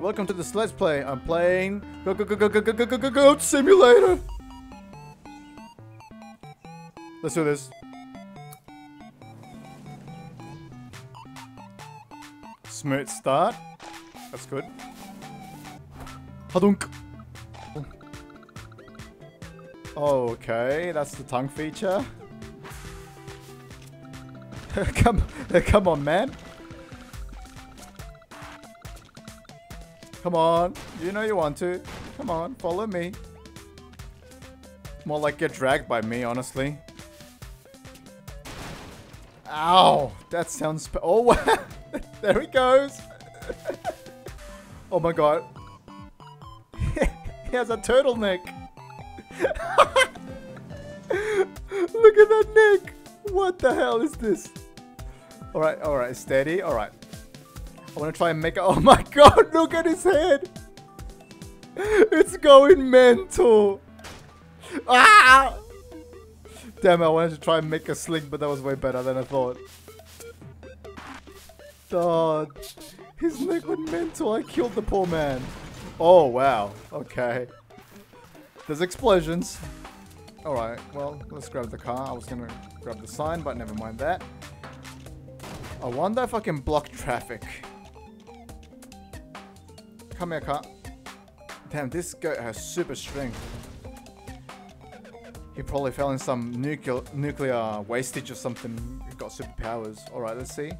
Welcome to this Let's Play. I'm playing Go Go Go Go Go Go Go Go Go Goat Simulator. Let's do this. Smooth start. That's good. Hadunk. Okay, that's the tongue feature. come, come on, man. Come on. You know you want to. Come on, follow me. More like get dragged by me, honestly. Ow! That sounds... Oh, there he goes. oh my god. he has a turtleneck. Look at that neck. What the hell is this? Alright, alright, steady, alright. I want to try and make it. Oh my god, look at his head. It's going mental. Ah! Damn, it, I wanted to try and make a sling, but that was way better than I thought. God, his neck went mental. I killed the poor man. Oh, wow. Okay. There's explosions. Alright, well, let's grab the car. I was gonna grab the sign, but never mind that. I wonder if I can block traffic. Come here, car. Damn, this goat has super strength. He probably fell in some nuclear nuclear wastage or something. He got superpowers. Alright, let's see.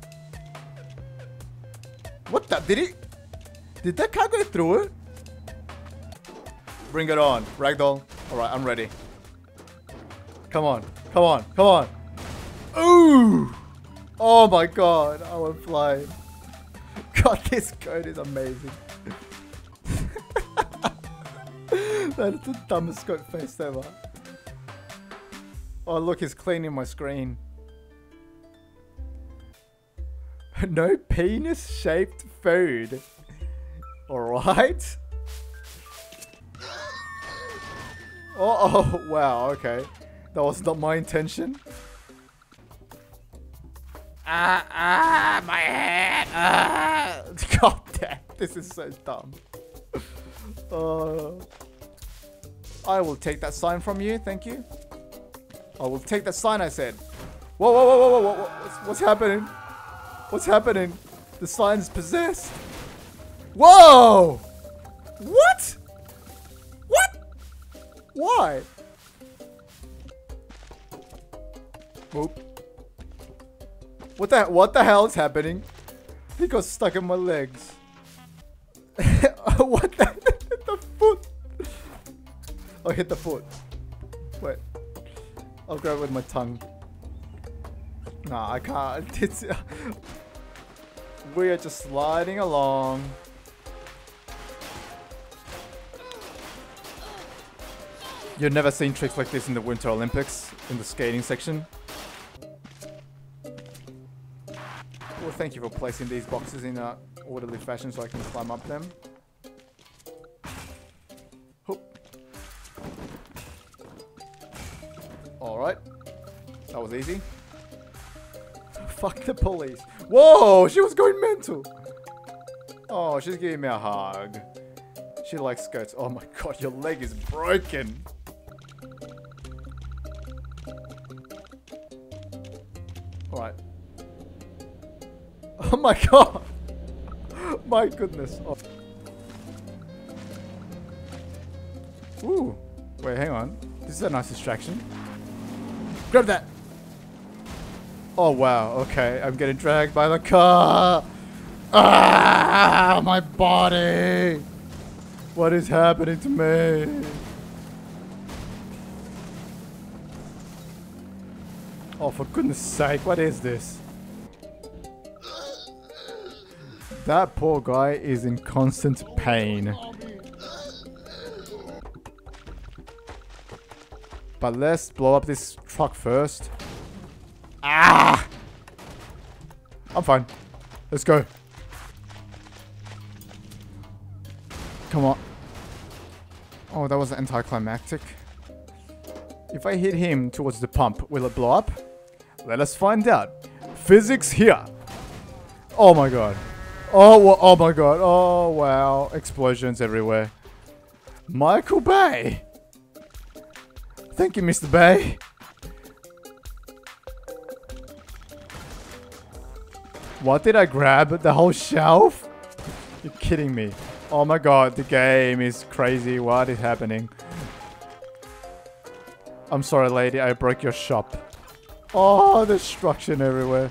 What the? Did he? Did that car go through it? Bring it on. Ragdoll. Alright, I'm ready. Come on. Come on. Come on. Ooh! Oh my god. I went flying. God, this code is amazing. That is the dumbest goat face ever. Oh, look, he's cleaning my screen. no penis-shaped food. Alright. Oh, oh, wow, okay. That was not my intention. Ah, ah, my head. Ah. God damn, this is so dumb. Uh, I will take that sign from you, thank you. I will take that sign, I said. Whoa, whoa, whoa, whoa, whoa. What's, what's happening? What's happening? The sign's possessed. Whoa! What? What? Why? Whoop. What the what the hell is happening? He got stuck in my legs. I hit the foot. Wait. I'll grab it with my tongue. Nah, I can't. It's, we are just sliding along. You've never seen tricks like this in the Winter Olympics, in the skating section. Well, thank you for placing these boxes in an orderly fashion so I can climb up them. Alright. That was easy. Fuck the police. Whoa! She was going mental! Oh, she's giving me a hug. She likes skirts. Oh my god, your leg is broken! Alright. Oh my god! my goodness. Oh. Ooh. Wait, hang on. This is a nice distraction. Grab that! Oh wow, okay. I'm getting dragged by the car! Ah! My body! What is happening to me? Oh, for goodness sake, what is this? That poor guy is in constant pain. But let's blow up this truck first. Ah! I'm fine. Let's go. Come on. Oh, that was anticlimactic. If I hit him towards the pump, will it blow up? Let us find out. Physics here. Oh my god. Oh, oh my god. Oh, wow. Explosions everywhere. Michael Bay. Thank you, Mr. Bay. What did I grab? The whole shelf? You're kidding me. Oh my god, the game is crazy. What is happening? I'm sorry, lady. I broke your shop. Oh, destruction everywhere.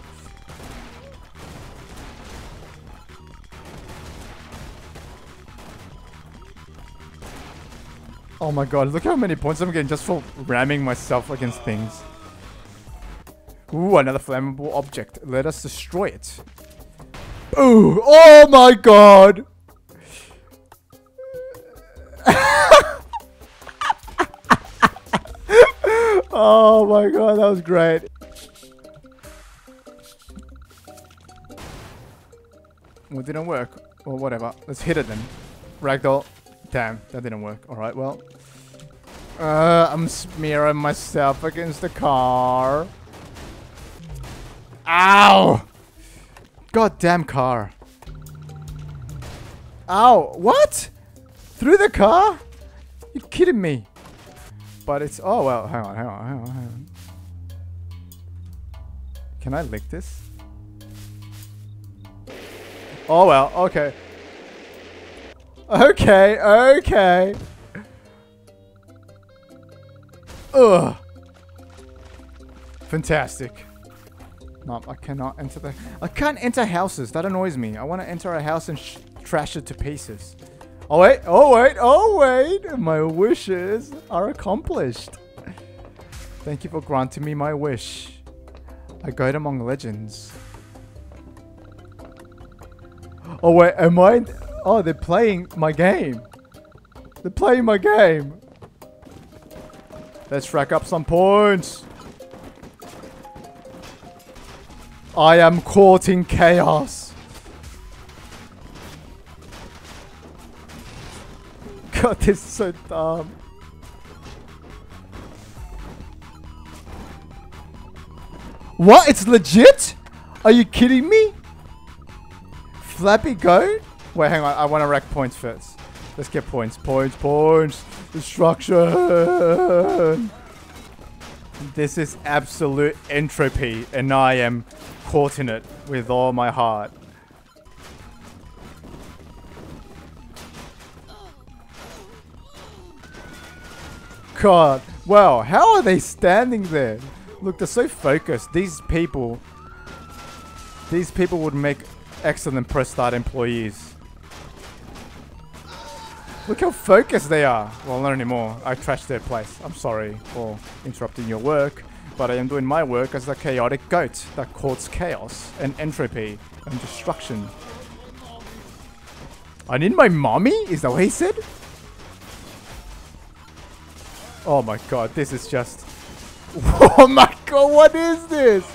Oh my god, look how many points I'm getting just for ramming myself against things. Ooh, another flammable object. Let us destroy it. Ooh, oh my god! oh my god, that was great. Well, it didn't work. Or whatever. Let's hit it then. Ragdoll. Damn, that didn't work. Alright, well. Uh, I'm smearing myself against the car. Ow! Goddamn car. Ow! What? Through the car? You kidding me? But it's... Oh, well, hang on, hang on, hang on, hang on. Can I lick this? Oh, well, okay. Okay, okay. Ugh. Fantastic. No, I cannot enter the... I can't enter houses. That annoys me. I want to enter a house and trash it to pieces. Oh, wait. Oh, wait. Oh, wait. My wishes are accomplished. Thank you for granting me my wish. I go among legends. Oh, wait. Am I... Oh, they're playing my game. They're playing my game. Let's rack up some points. I am caught in chaos. God, this is so dumb. What? It's legit? Are you kidding me? Flappy Goat? Wait, hang on. I want to rack points first. Let's get points. Points, points. Destruction. This is absolute entropy, and I am caught in it with all my heart. God. Wow, how are they standing there? Look, they're so focused. These people... These people would make excellent press start employees. Look how focused they are. Well, not anymore. I trashed their place. I'm sorry for interrupting your work, but I am doing my work as a chaotic goat that courts chaos and entropy and destruction. I need my mommy? Is that what he said? Oh my god, this is just... Oh my god, what is this?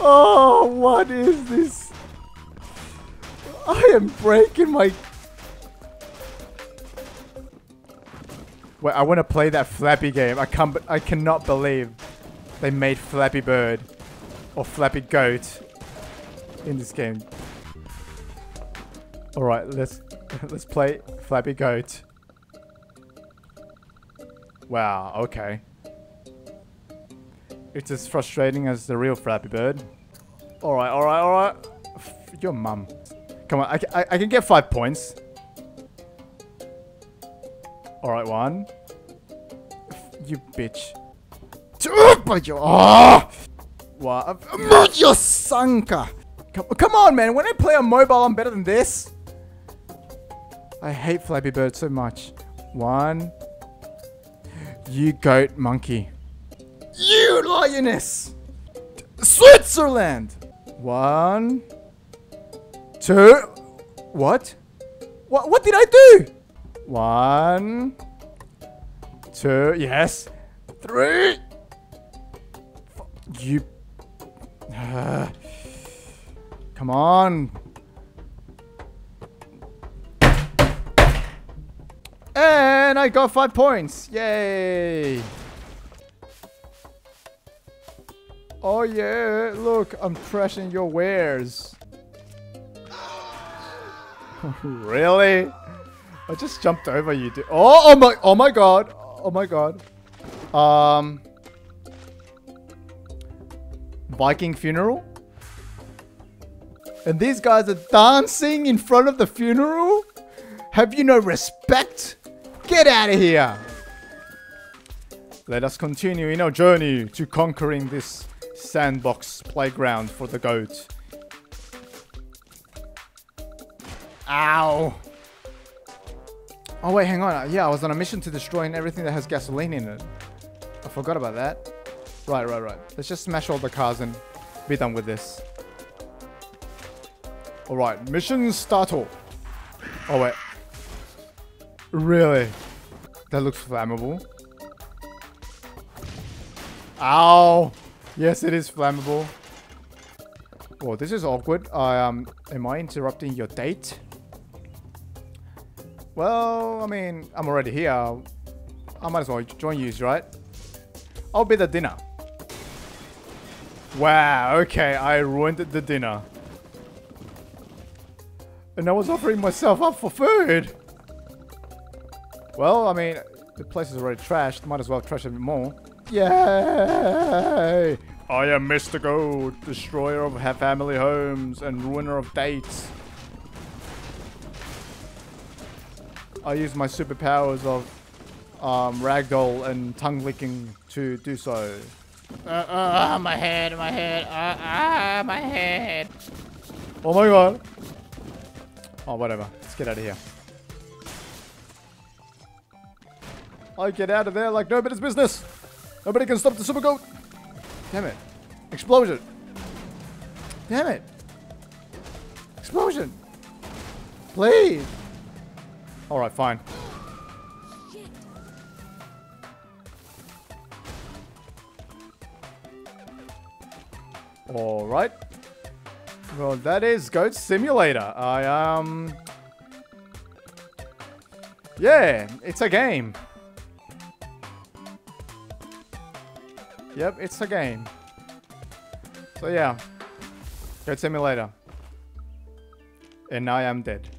oh, what is this? I am breaking my... Wait, I want to play that Flappy game. I can't. I cannot believe they made Flappy Bird or Flappy Goat in this game. All right, let's let's play Flappy Goat. Wow. Okay. It's as frustrating as the real Flappy Bird. All right. All right. All right. Your mum. Come on, I, I, I can get five points. Alright, one. You bitch. Oh! Ah! What? Uh, Your sanka! Come, come on, man. When I play on mobile, I'm better than this. I hate Flappy Bird so much. One. You goat monkey. You lioness! Switzerland! One. Two. What? What? What did I do? One. Two. Yes. Three. You. Uh, come on. And I got five points. Yay. Oh yeah, look, I'm trashing your wares. really? I just jumped over you. Dude. Oh, oh my, oh my god, oh my god. Um, Viking funeral. And these guys are dancing in front of the funeral? Have you no respect? Get out of here! Let us continue in our journey to conquering this sandbox playground for the goat. Ow! Oh wait, hang on. Yeah, I was on a mission to destroy everything that has gasoline in it. I forgot about that. Right, right, right. Let's just smash all the cars and be done with this. Alright, mission started. Oh wait. Really? That looks flammable. Ow! Yes, it is flammable. Oh, this is awkward. I um, am I interrupting your date? Well, I mean, I'm already here. I might as well join you, right? I'll be the dinner. Wow, okay, I ruined the dinner. And I was offering myself up for food. Well, I mean, the place is already trashed. Might as well trash it more. Yay! I am Mr. Gold, destroyer of family homes and ruiner of dates. I use my superpowers of um, ragdoll and tongue licking to do so. Uh, uh, my head, my head, uh, ah, my head. Oh my god. Oh, whatever. Let's get out of here. I get out of there like nobody's business. Nobody can stop the super goat. Damn it. Explosion. Damn it. Explosion. Please. Alright, fine. Alright. Well, that is Goat Simulator. I, um... Yeah, it's a game. Yep, it's a game. So yeah, Goat Simulator. And now I am dead.